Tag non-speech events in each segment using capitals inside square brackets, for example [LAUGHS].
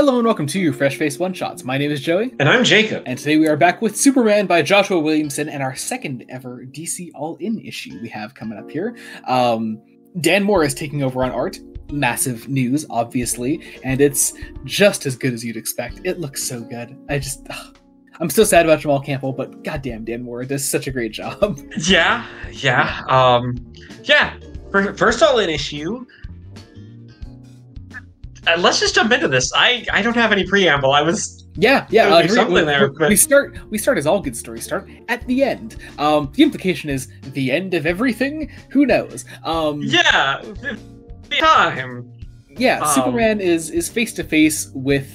Hello and welcome to your Fresh Face One Shots. My name is Joey, And I'm Jacob. and today we are back with Superman by Joshua Williamson and our second ever DC All In issue we have coming up here. Um, Dan Mora is taking over on art. Massive news, obviously, and it's just as good as you'd expect. It looks so good. I just. ugh. I'm so sad about Jamal Campbell, but goddamn, Dan Mora does such a great job. Yeah, yeah, um, yeah. First all in issue. Uh, let's just jump into this. I I don't have any preamble. I was Yeah, yeah. There would be here- something we, there, but- we start. We start as all good stories start at the end. Um, the implication is the end of everything. Who knows? Um, yeah. Time. yeah. um, Superman is is face to face with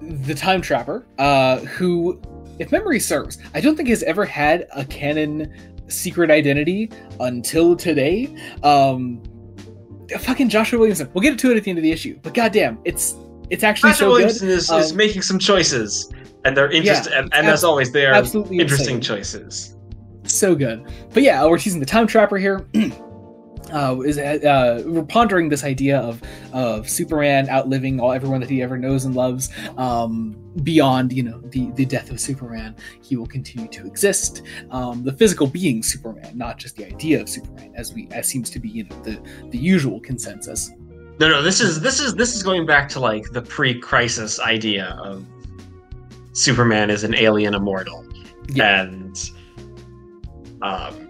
the Time Trapper, uh, who, if memory serves, I don't think has ever had a canon secret identity until today. Um, fucking Joshua Williamson. We'll get to it at the end of the issue, but goddamn, it's it's actually Joshua so good. Williamson is, is Um, making some choices, and they're interesting. and, and as always, they are Absolutely interesting insane. choices. so good. But yeah, we're teasing the time trapper here. [CLEARS THROAT] Uh, is uh, we're pondering this idea of of Superman outliving all everyone that he ever knows and loves. Um, beyond you know the the death of Superman, he will continue to exist. Um, the physical being Superman, not just the idea of Superman, as we as seems to be you know the the usual consensus. No, no. This is this is this is going back to like the pre-crisis idea of Superman is an alien immortal, Yeah. and um,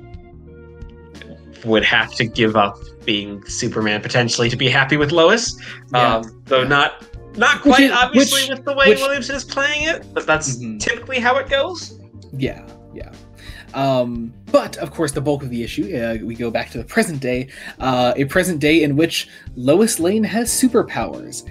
would have to give up being Superman potentially to be happy with Lois. Yeah. Um, though not not quite is- obviously which- with the way which- Williamson is playing it, but that's Mhm. typically how it goes. Yeah, yeah. Um, but of course, the bulk of the issue, uh, we go back to the present day, uh, a present day in which Lois Lane has superpowers.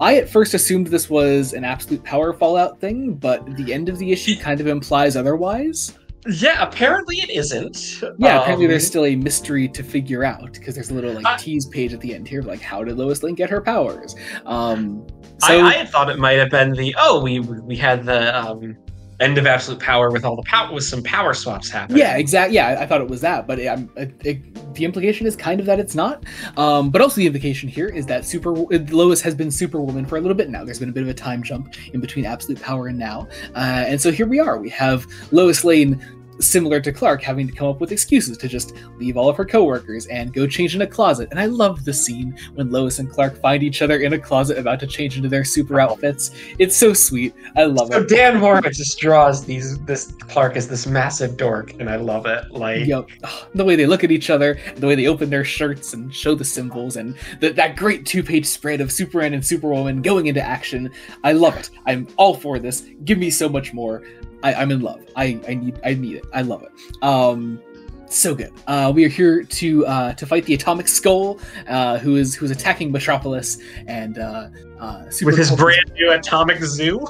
I at first assumed this was an absolute power fallout thing, but the end of the issue kind of implies otherwise. Yeah, apparently it isn't. Yeah, apparently Um, there's still a mystery to figure out because there's a little like I- tease page at the end here, like how did Lois Lane get her powers? Um, so I, I had thought it might have been the oh we we had the um, end of absolute power with all the power with some power swaps happening. Yeah, exactly. Yeah, I, I thought it was that, but it, it, it, the implication is kind of that it's not. Um, but also the implication here is that Super Lois has been Superwoman for a little bit now. There's been a bit of a time jump in between Absolute Power and now, uh, and so here we are. We have Lois Lane. Similar to Clark, having to come up with excuses to just leave all of her coworkers and go change in a closet. And I love the scene when Lois and Clark find each other in a closet about to change into their super outfits. It's so sweet. I love So it. So Dan Mora just draws these this Clark as this massive dork, and I love it. Like Yep. [SIGHS] The way they look at each other, the way they open their shirts and show the symbols, and the, that great two page spread of Superman and Superwoman going into action. I love it. I'm all for this. Give me so much more. I, I'm in love. I, I need I need it. I love it. Um, so good. Uh, we are here to uh, to fight the Atomic Skull, uh, who is who is attacking Metropolis, and uh, uh, Super with his brand new atomic zoo.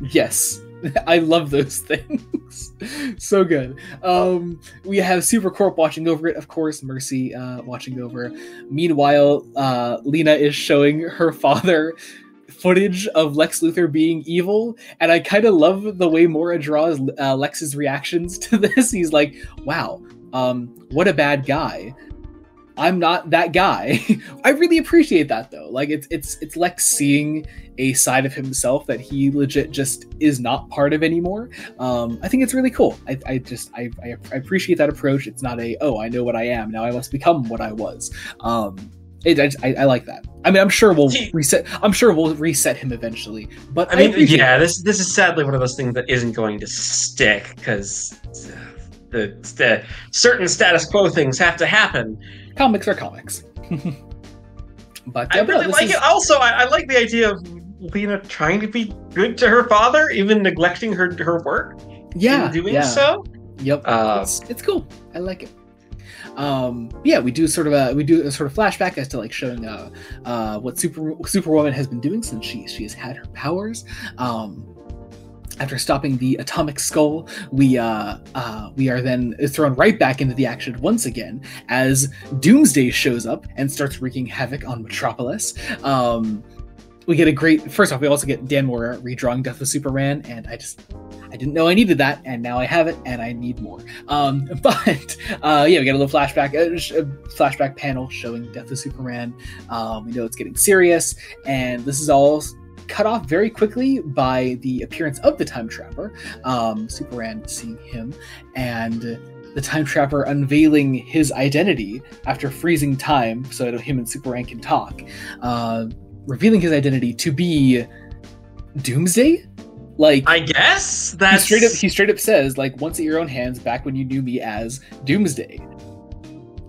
Yes. [LAUGHS] I love those [LAUGHS] things. so good. Um, we have Supercorp watching over it, of course, Mercy uh, watching over. Meanwhile, uh, Lena is showing her father footage of Lex Luthor being evil, and I kind of love the way Mora draws uh, Lex's reactions [LAUGHS] to this. He's like, wow, um, what a bad guy. I'm not that guy. [LAUGHS] I really appreciate that though. Like it's it's it's Lex seeing a side of himself that he legit just is not part of anymore. Um, I think it's really cool. I, I just I, I I appreciate that approach. It's not a oh I know what I am now I must become what I was. Um, it, I, I, I like that. I mean I'm sure we'll reset. I'm sure we'll reset him eventually. But I mean, yeah, this this is sadly one of those things that isn't going to stick because the, the certain status quo things have to happen. comics are comics. [LAUGHS] but I no, really like is- it. Also, I, I like the idea of Lena trying to be good to her father, even neglecting her her work. yeah, in doing yeah. so. Yep, Uh, it's, it's cool. I like it. Um, yeah, we do sort of a we do a sort of flashback as to like showing uh, uh, what Super Superwoman has been doing since she she has had her powers. Um, after stopping the atomic skull, we uh, uh, we are then thrown right back into the action once again as Doomsday shows up and starts wreaking havoc on Metropolis. Um, we get a great first off we also get dan mora redrawing death of superman and i just i didn't know i needed that and now i have it and i need more um [LAUGHS] but uh yeah we get a little flashback a, a flashback panel showing death of superman um we know it's getting serious and this is all cut off very quickly by the appearance of the Time Trapper. Um, Superman seeing him and the Time Trapper unveiling his identity after freezing time so that him and Superman can talk, uh, revealing his identity to be Doomsday. Like I guess he that's straight up he straight up says like once at your own hands back when you knew me as Doomsday.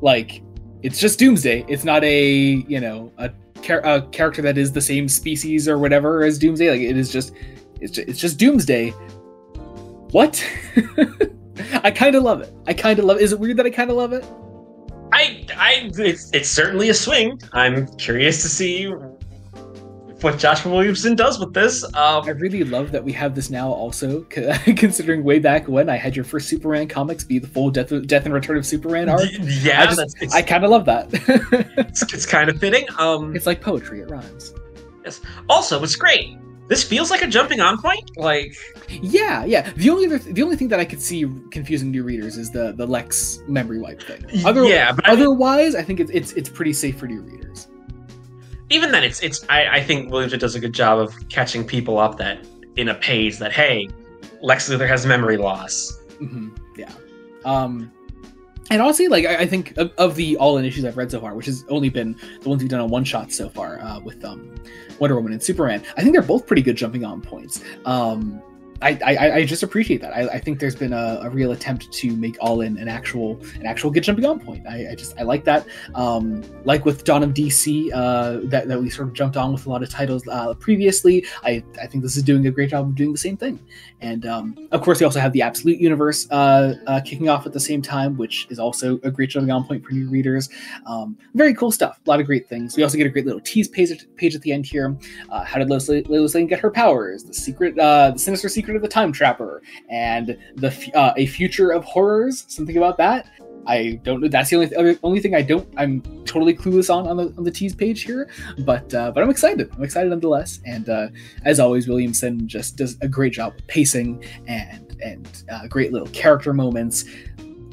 Like it's just Doomsday. It's not a you know a, char- a character that is the same species or whatever as Doomsday. Like it is just it's just, it's just Doomsday. What? [LAUGHS] I kind of love it. I kind of love. Is it weird that I kind of love it? I, I, it's, it's certainly a swing. I'm curious to see what Joshua Williamson does with this. I Um, really love that we have this now. Also, [LAUGHS] considering way back when I had your first Superman comics be the full Death, Death and Return of Superman arc. yeah, I just- I kind of love that. [LAUGHS] it's, it's kind of fitting. Um, it's like poetry. It rhymes. Yes. also, it's great. This feels like a jumping on point. Like, Yeah, yeah. The only other, the only thing that I could see confusing new readers is the the Lex memory wipe thing. Other, yeah, but I mean, otherwise, I think it's it's it's pretty safe for new readers. Even then, it's it's. I, I think Williamson does a good job of catching people up that in a page that hey, Lex Luthor has memory loss. hmm Yeah. Um, and honestly, like I, I think of, of the all-in issues I've read so far, which has only been the ones we've done on one shot so far uh, with um, Wonder Woman and Superman, I think they're both pretty good jumping on points. Um, I, I, I just appreciate that. I, I think there's been a, a real attempt to make all in an actual an actual good jumping on point. I, I just I like that. Um, like with Dawn of DC, uh, that, that we sort of jumped on with a lot of titles uh, previously. I, I think this is doing a great job of doing the same thing. And um, of course, we also have the Absolute Universe uh, uh, kicking off at the same time, which is also a great jumping on point for new readers. Um, very cool stuff. A lot of great things. We also get a great little tease page, page at the end here. Uh, how did Lois Lane get her powers? The secret, uh, the sinister secret of the Time Trapper, and the uh, a future of horrors. Something about that. I don't know. That's the only th- only thing I don't. I'm totally clueless on on the on the tease page here, but uh, but I'm excited. I'm excited nonetheless. And uh, as always, Williamson just does a great job with pacing and and uh, great little character moments.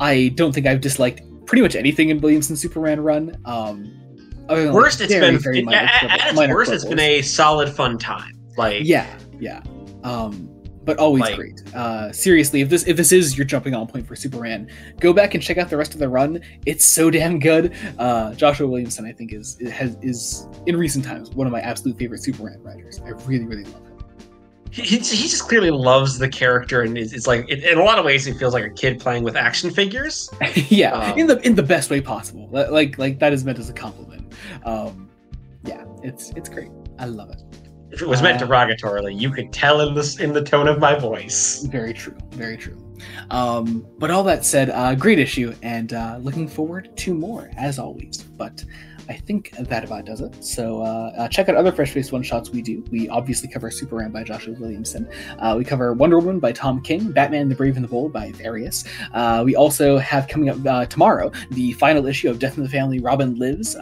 I don't think I've disliked pretty much anything in Williamson's Superman run. Um, other than, like, Worst, it's very, been very minor at, at its worst, it's been a solid fun time. Like, yeah, yeah. Um, but always Like- great. Uh, seriously, if this if this is your jumping on point for Superman, go back and check out the rest of the run. It's so [LAUGHS] damn good. Uh, Joshua Williamson, I think, is has is in recent times one of my absolute favorite Superman writers. I really, really love him. he, he he just clearly loves the character, and is, it's like it, in a lot of ways, he feels like a kid playing with action figures. [LAUGHS] yeah, Um, in the in the best way possible. Like like that is meant as a compliment. Um, yeah, it's it's great. I love it. If it was meant Uh, derogatorily, you could tell in this in the tone of my voice. Very true. Very true. Um, but all that said, uh, great issue, and uh, looking forward to more as always. But I think that about does it. So uh, uh, check out other Fresh Face One Shots we do. We obviously cover Superman by Joshua Williamson. Uh, we cover Wonder Woman by Tom King, Batman: The Brave and the Bold by Arius. Uh, we also have coming up uh, tomorrow the final issue of Death in the Family: Robin Lives.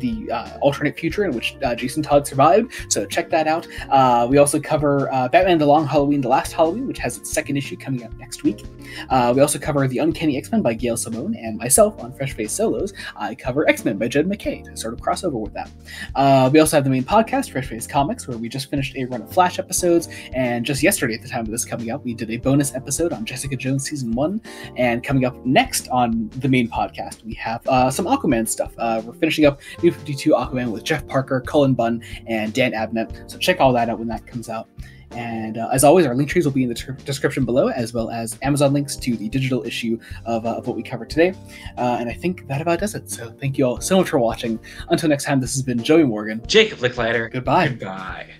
The uh, alternate future in which uh, Jason Todd survived. So check that out. Uh, we also cover uh, Batman: The Long Halloween, The Last Halloween, which has its second issue coming out next week. Uh, we also cover The Uncanny X Men by Gail Simone, and myself on Fresh Face Solos. I cover X Men by Jed MacKay to sort of cross over with that. Uh, we also have the main podcast, Fresh Face Comics, where we just finished a run of Flash episodes, and just yesterday, at the time of this coming out, we did a bonus episode on Jessica Jones season one. And coming up next on the main podcast, we have some Aquaman stuff. We're finishing up New 52 Aquaman with Jeff Parker, Cullen Bunn, and Dan Abnett. So check all that out when that comes out. And uh, as always, our link trees will be in the ter- description below, as well as Amazon links to the digital issue of, uh, of what we covered today. Uh, and I think that about does it. So thank you all so much for watching. Until next time, this has been Joey Morgan. Jacob Licklider. Goodbye. Goodbye.